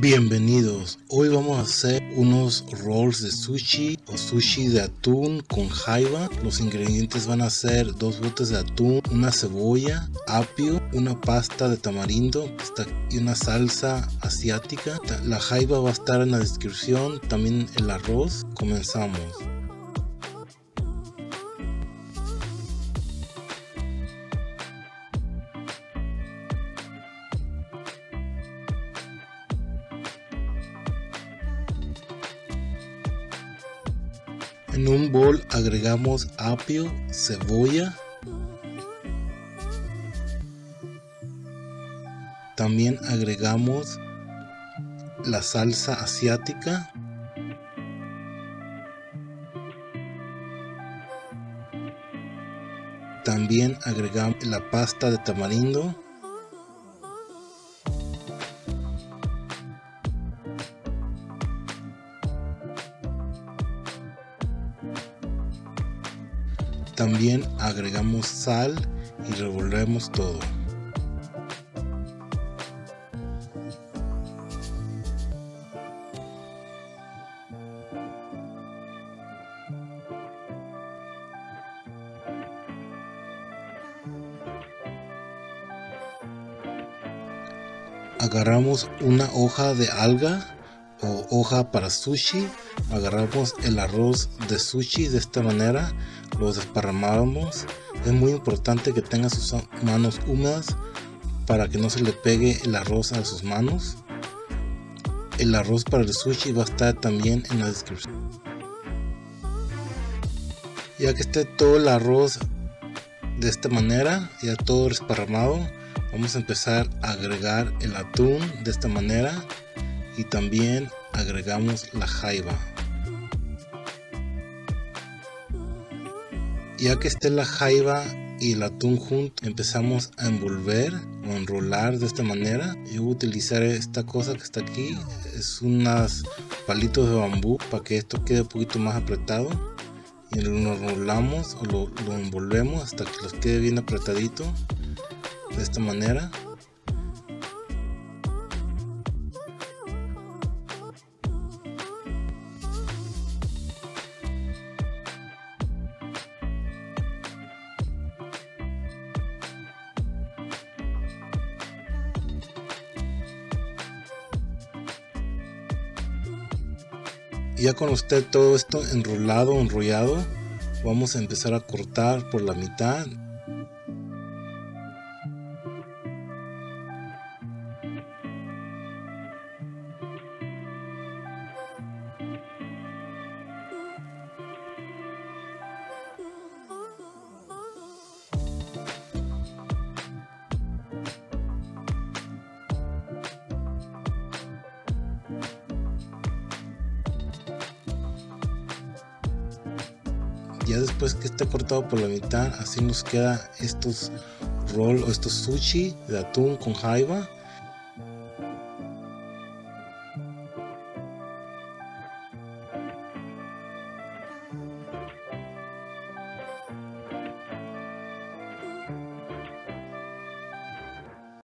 Bienvenidos, hoy vamos a hacer unos rolls de sushi o sushi de atún con jaiba. Los ingredientes van a ser dos botes de atún, una cebolla, apio, una pasta de tamarindo y una salsa asiática. La jaiba va a estar en la descripción, también el arroz. Comenzamos. En un bol agregamos apio, cebolla. También agregamos la salsa asiática. También agregamos la pasta de tamarindo. También agregamos sal y revolvemos todo. Agarramos una hoja de alga o hoja para sushi agarramos el arroz de sushi de esta manera lo desparramamos. Es muy importante que tenga sus manos húmedas para que no se le pegue el arroz a sus manos. El arroz para el sushi va a estar también en la descripción. Ya que esté todo el arroz de esta manera ya todo desparramado vamos a empezar a agregar el atún de esta manera y también agregamos la jaiba. Ya que esté la jaiba y el atún juntos empezamos a envolver o enrolar de esta manera. Yo voy a utilizar esta cosa que está aquí. Es unos palitos de bambú para que esto quede un poquito más apretado. Y lo enrolamos o lo envolvemos hasta que los quede bien apretadito de esta manera ya con usted todo esto enrolado enrollado vamos a empezar a cortar por la mitad ya después que esté cortado por la mitad así nos queda estos roll o estos sushi de atún con jaiba